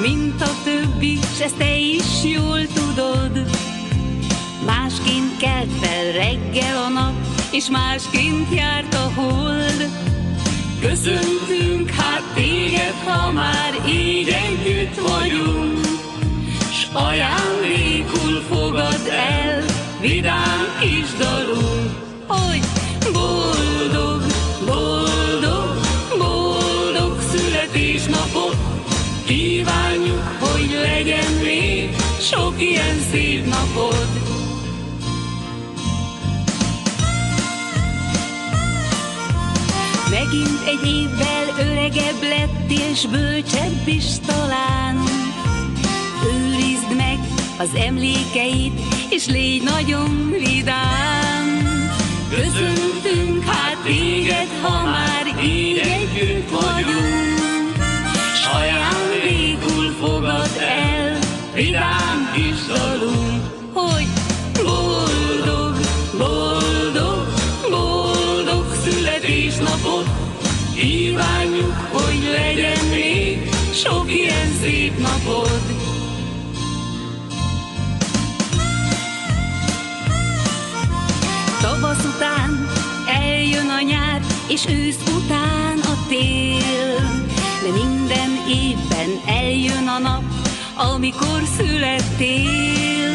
mint a többi, s ezt te is jól tudod. Másként kelt fel reggel a nap, és másként járt a hold. Köszöntünk hát téged, ha már így együtt vagyunk, S ajándékul sok ilyen szép napod. Megint egy évvel öregebb lett, és bölcsebb is talán. Őrizd meg az emlékeit, és légy nagyon vidám. Köszöntünk hát téged, ha már így együtt vagyunk, S ajándékul fogad el vidám sok ilyen szép napod. Tavasz után eljön a nyár, és ősz után a tél. De minden évben eljön a nap, amikor születtél.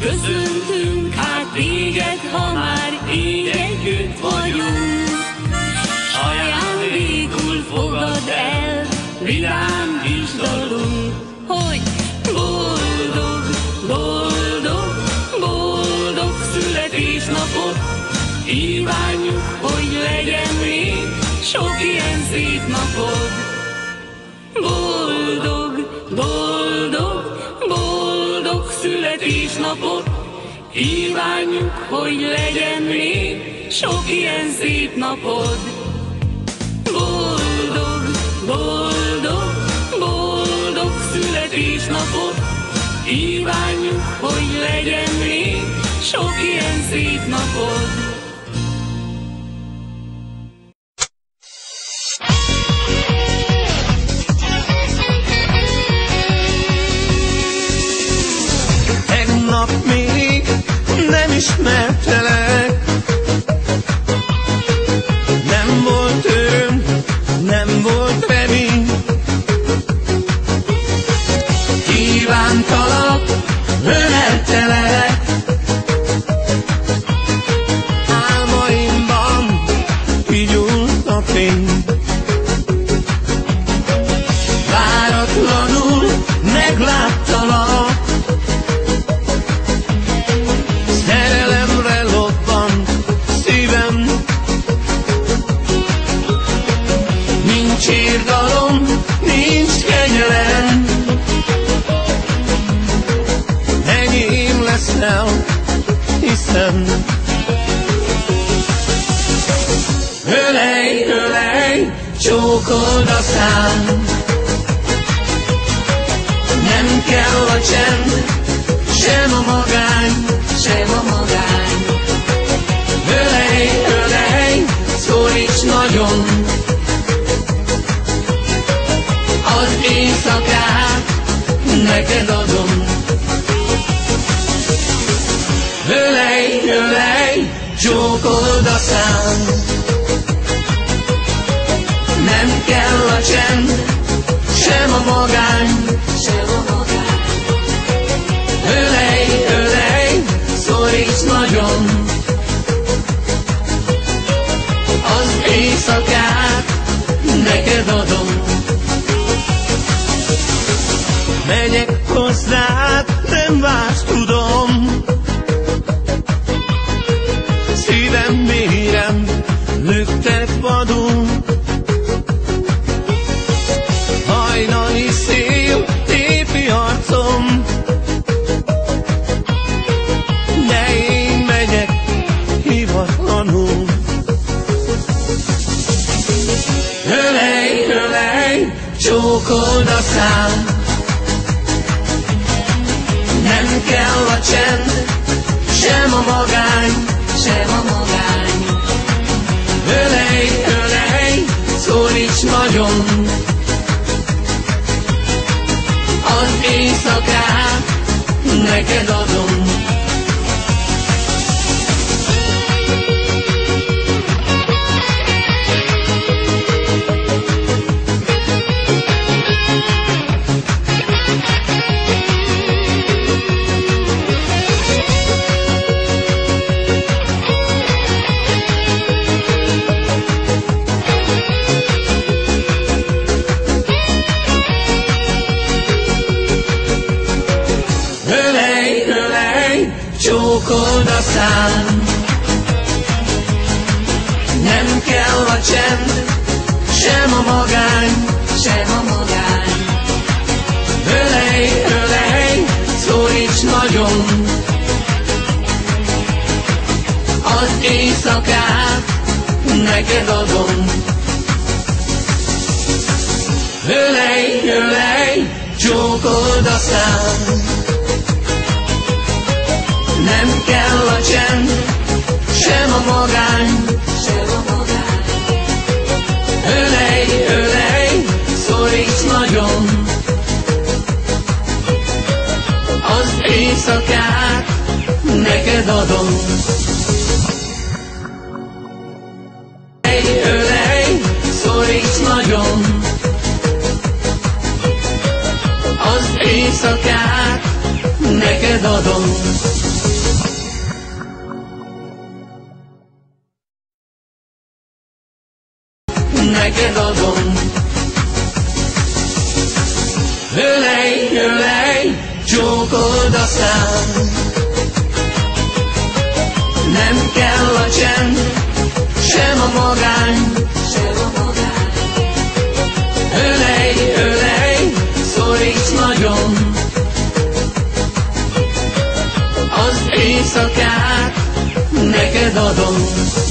Köszöntünk hát téged, ha már így együtt vagyunk, ajándékul fogad el vidám sok ilyen szép napod. Boldog, boldog, boldog születésnapot, kívánjuk, hogy legyen még sok ilyen szép napod. Boldog, boldog, boldog születésnapot, kívánjuk, hogy legyen még sok ilyen szép napod. Nem hiszem Ölej, ölej, csókold a Nem kell a csend, csókold a szám, nem kell a csend, sem a magány, sem a magány. Ölej, ölej, szoríts nagyon. Az éjszakát neked adom. Megyek hozzád, nem vársz, csókold a szám. Nem kell a csend, sem a magány, sem a magány. Ölej, ölej, szólíts nagyon. Az éjszakát neked adom. Csend, sem a magány, sem a magány. Ölej, ölej, szólíts nagyon. Az éjszakát neked adom. Ölej, ölej, csókold a szám. Nem kell éjszakát neked adom. Ölej, ölej, szólíts nagyon. Az éjszakát neked adom. neked adom. Csókold a. Nem kell a csend, sem a magány, sem a magány. Ölej, ölej, szólíts nagyon. Az éjszakát neked adom.